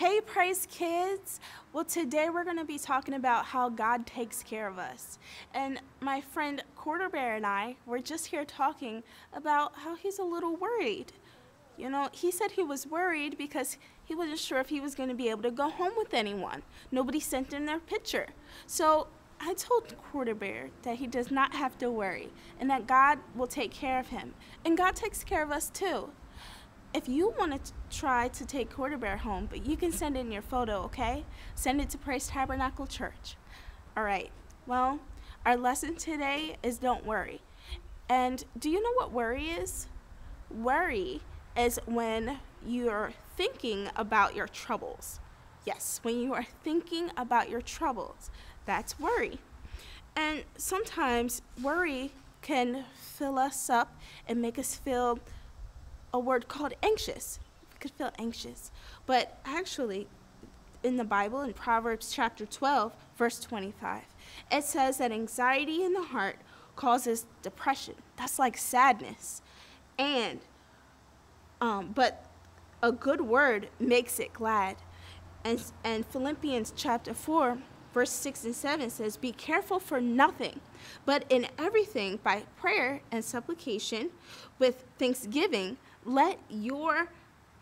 Hey, Praise Kids! Well, today we're going to be talking about how God takes care of us. And my friend Quarter Bear and I were just here talking about how he's a little worried. You know, he said he was worried because he wasn't sure if he was going to be able to go home with anyone. Nobody sent in their picture. So I told Quarter Bear that he does not have to worry and that God will take care of him. And God takes care of us too if you want to try to take Quarter Bear home, but you can send in your photo, okay? Send it to Praise Tabernacle Church. All right. Well, our lesson today is don't worry. And do you know what worry is? Worry is when you're thinking about your troubles. Yes, when you are thinking about your troubles, that's worry. And sometimes worry can fill us up and make us feel a word called anxious. We could feel anxious. But actually, in the Bible, in Proverbs chapter 12, verse 25, it says that anxiety in the heart causes depression. That's like sadness. And, um, but a good word makes it glad. And, and Philippians chapter 4, verse 6 and 7 says, Be careful for nothing, but in everything by prayer and supplication with thanksgiving let your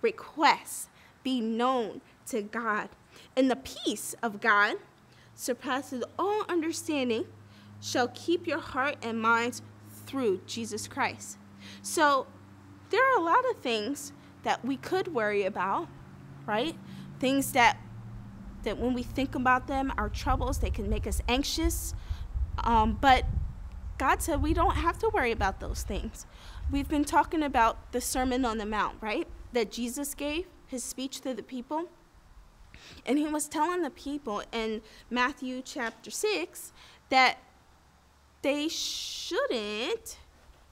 requests be known to God. And the peace of God surpasses all understanding shall keep your heart and minds through Jesus Christ. So there are a lot of things that we could worry about, right? Things that that when we think about them, our troubles, they can make us anxious. Um, but God said we don't have to worry about those things. We've been talking about the Sermon on the Mount, right? That Jesus gave, his speech to the people. And he was telling the people in Matthew chapter 6 that they shouldn't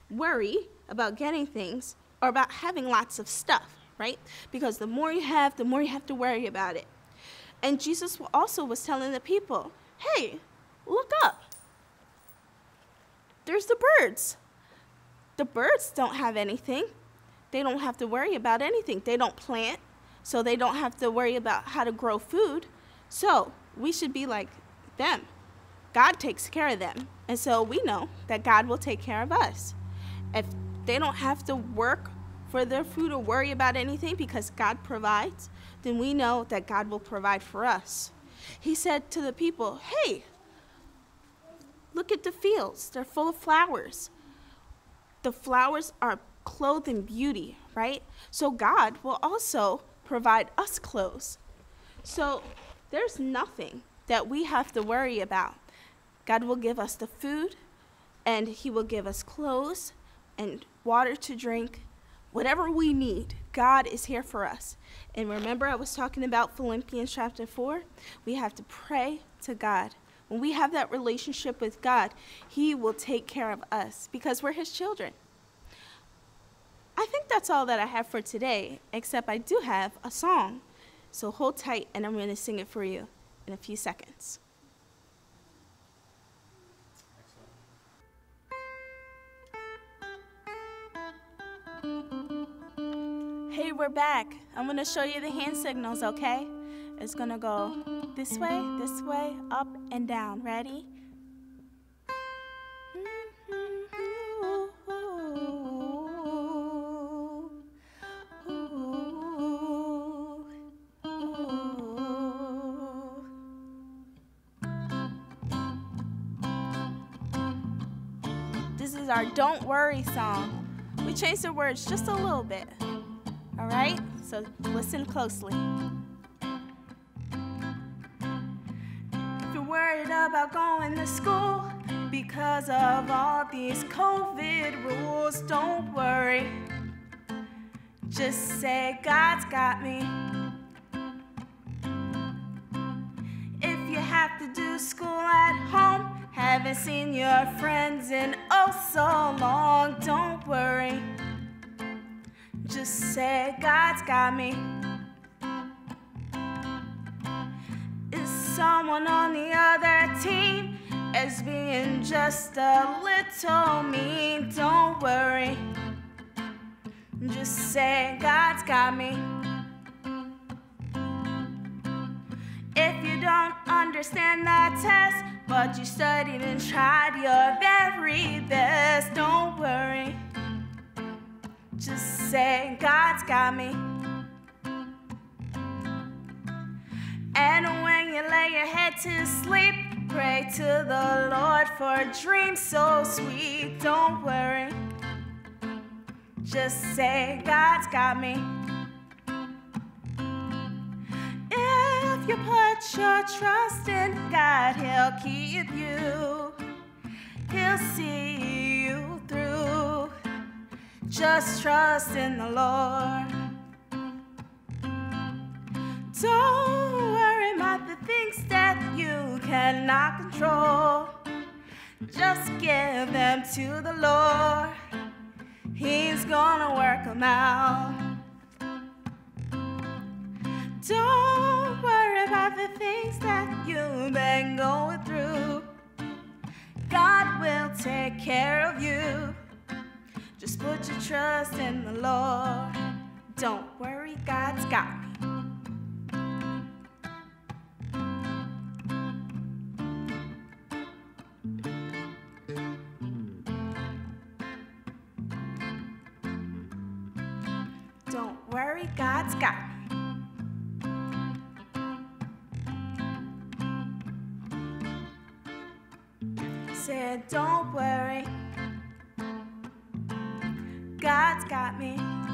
worry about getting things or about having lots of stuff, right? Because the more you have, the more you have to worry about it. And Jesus also was telling the people, hey, look up there's the birds. The birds don't have anything. They don't have to worry about anything. They don't plant, so they don't have to worry about how to grow food. So we should be like them. God takes care of them. And so we know that God will take care of us. If they don't have to work for their food or worry about anything because God provides, then we know that God will provide for us. He said to the people, Hey, Look at the fields, they're full of flowers. The flowers are clothed in beauty, right? So God will also provide us clothes. So there's nothing that we have to worry about. God will give us the food, and He will give us clothes and water to drink. Whatever we need, God is here for us. And remember, I was talking about Philippians chapter 4? We have to pray to God. When we have that relationship with God, He will take care of us because we're His children. I think that's all that I have for today, except I do have a song. So hold tight, and I'm going to sing it for you in a few seconds. Hey, we're back. I'm going to show you the hand signals, okay? It's to go this way, this way, up and down. Ready? This is our Don't Worry song. We changed the words just a little bit. All right? So listen closely. Worried about going to school because of all these COVID rules. Don't worry, just say God's got me. If you have to do school at home, haven't seen your friends in oh so long, don't worry. Just say God's got me. Is someone on the other team as being just a little mean. Don't worry, just say God's got me. If you don't understand the test, but you studied and tried your very best. Don't worry. Just say, God's got me. And when you lay your head to sleep, pray to the Lord for a dream so sweet. Don't worry. Just say, God's got me. If you put your trust in God, He'll keep you. He'll see you through. Just trust in the Lord. Cannot control. Just give them to the Lord. He's gonna work them out. Don't worry about the things that you've been going through. God will take care of you. Just put your trust in the Lord. Don't worry, God's got me. Worry, God's got me. Said, don't worry. God's got me.